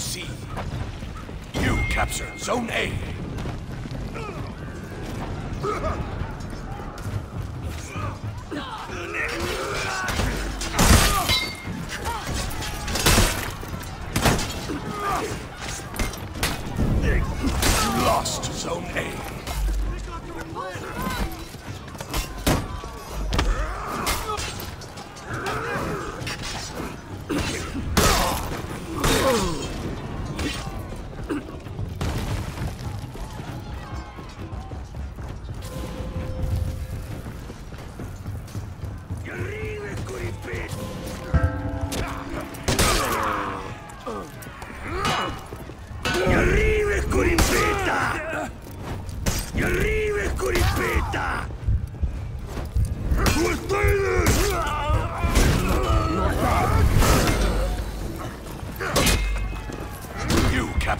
C. You captured Zone A. You lost Zone A.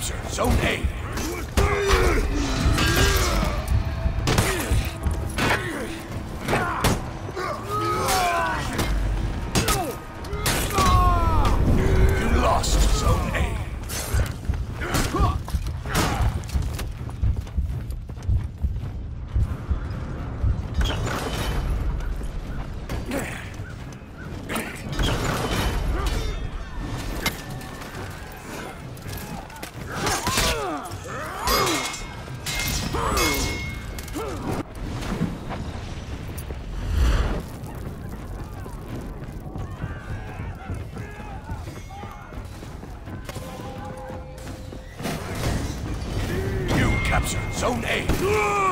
You captured Zone A. Zone A.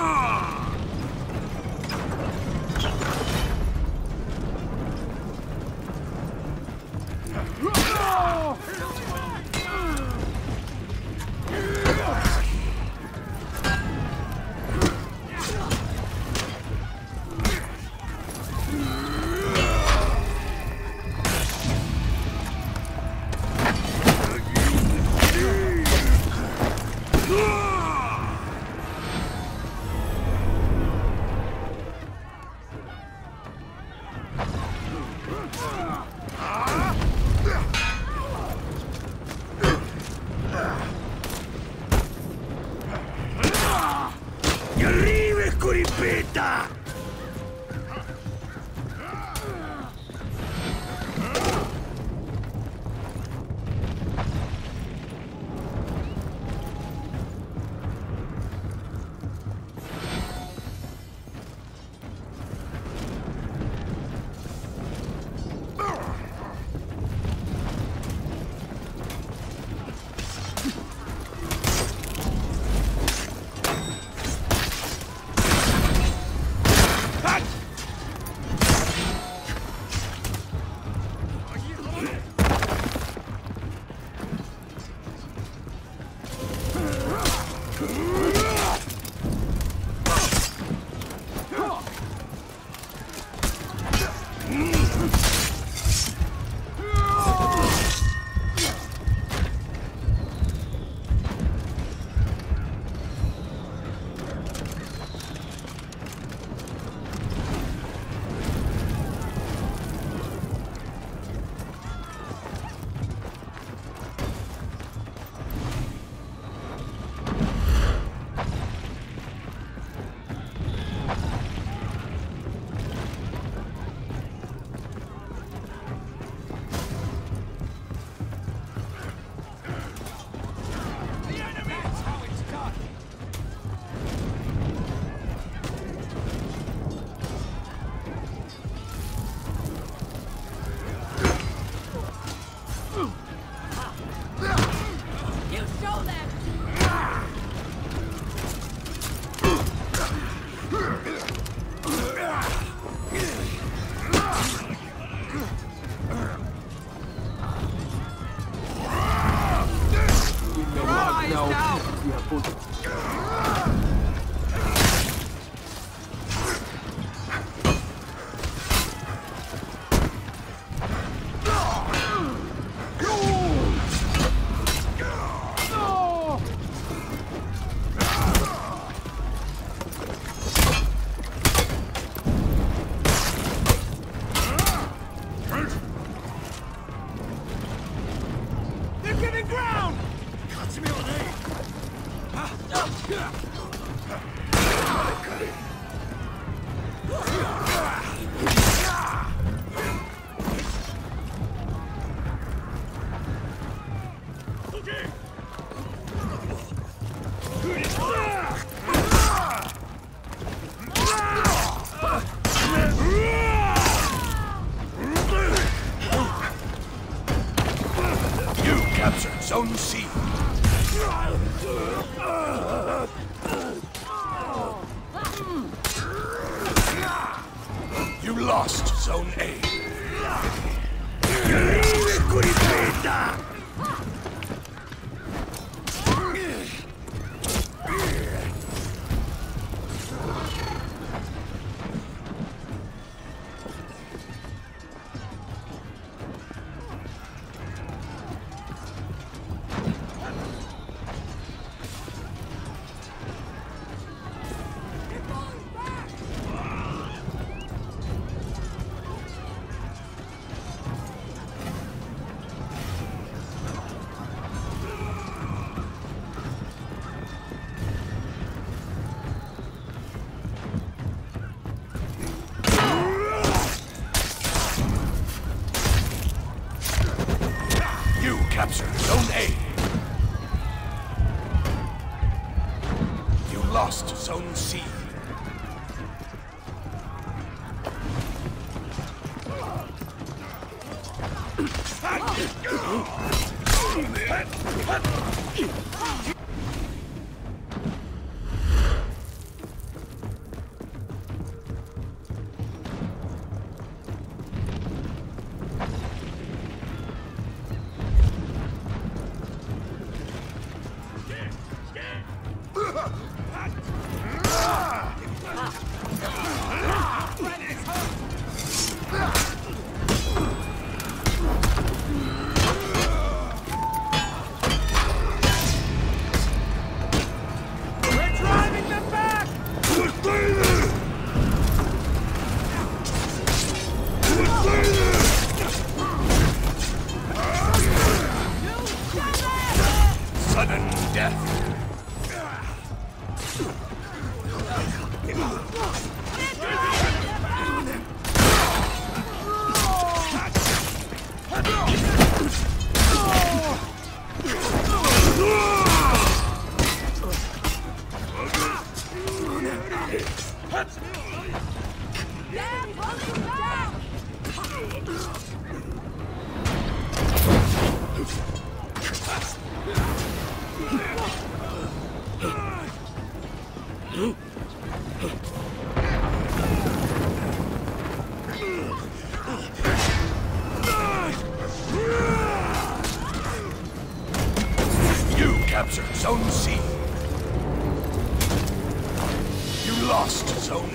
captured Zone C. You lost Zone A. You captured Zone C. You lost Zone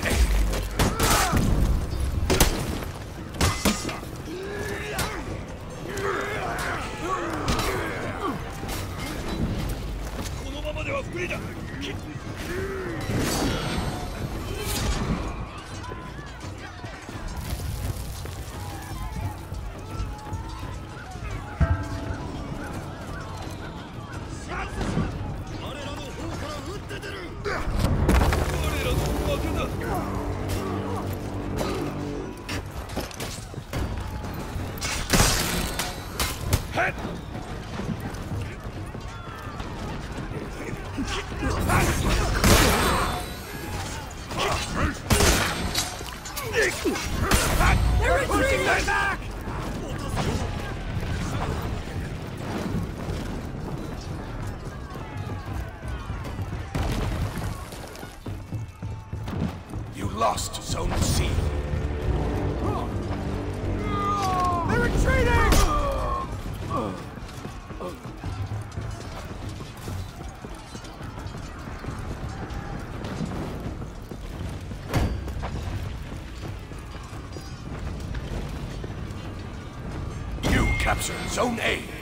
You captured Zone A.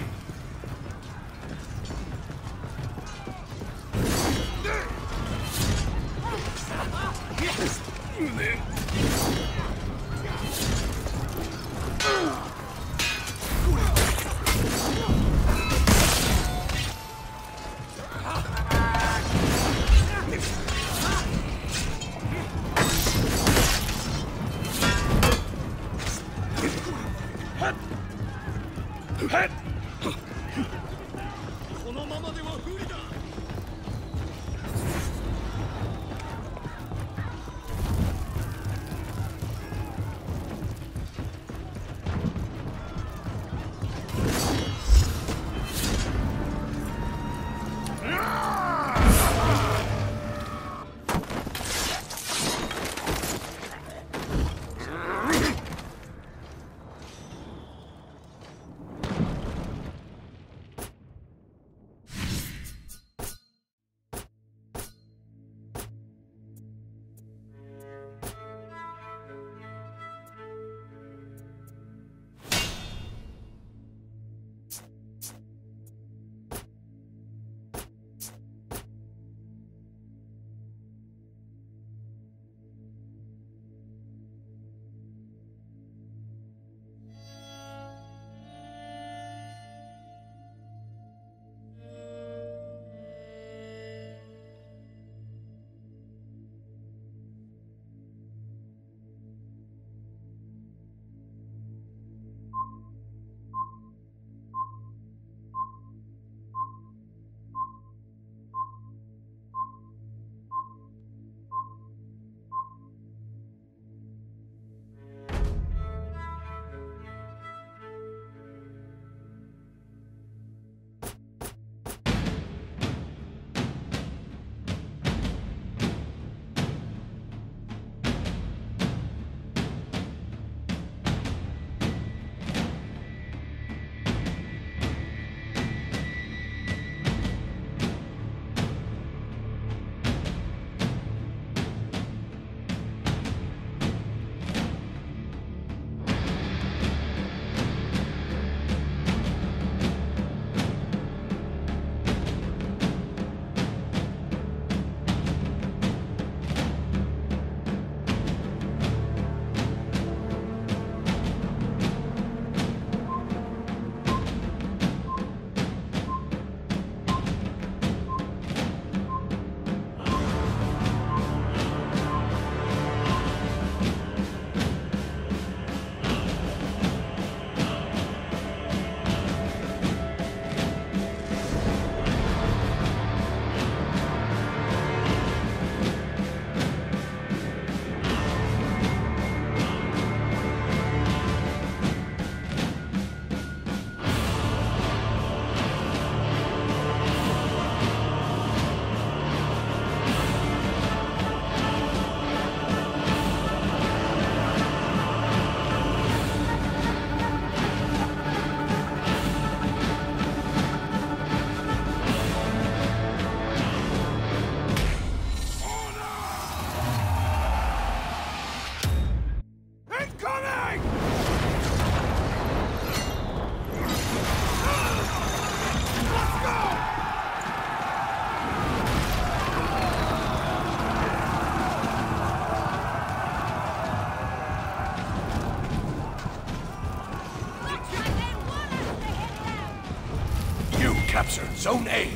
Zone A.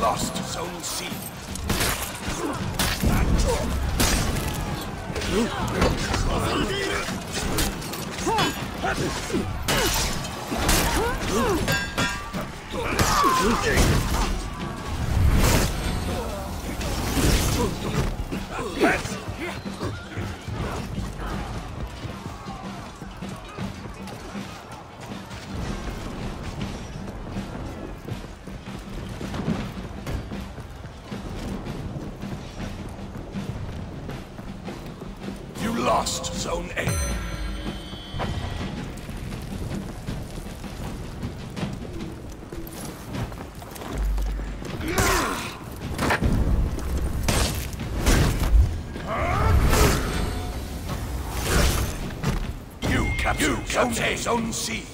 Lost Zone C. You Zone A. You captured you Zone A. Zone C.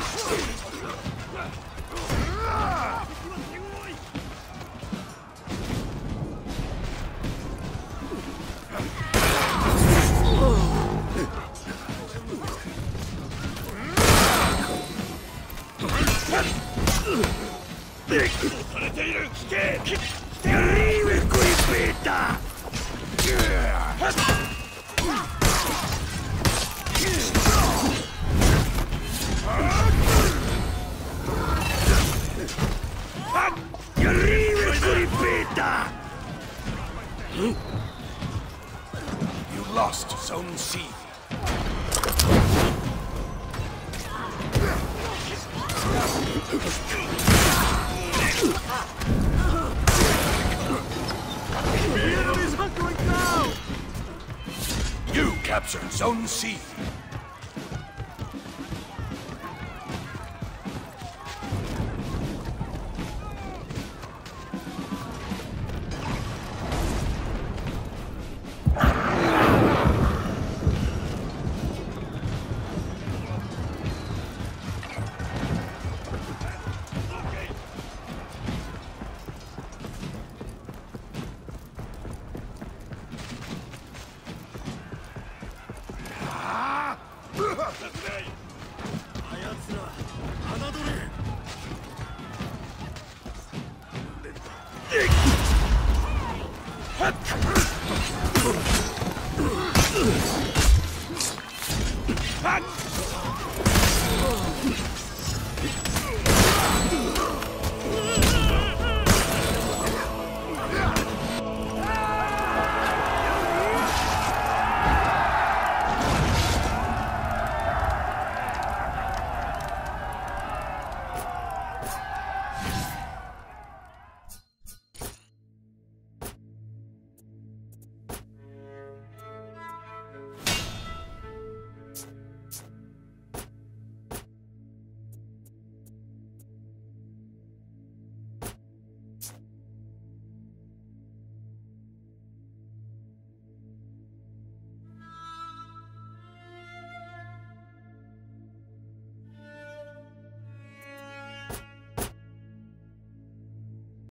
You lost Zone C. You captured Zone C.